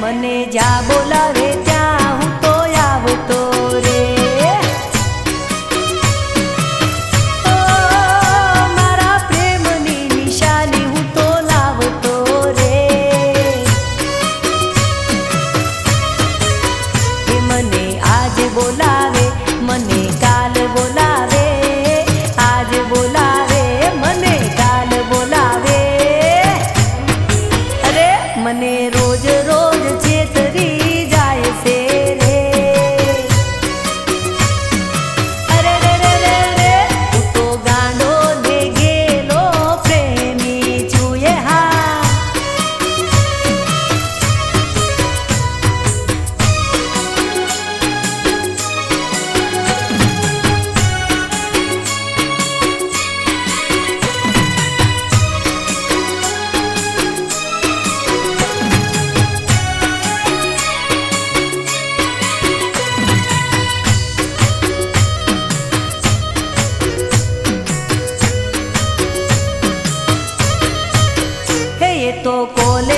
મને જા બોલાવે ત્યાં.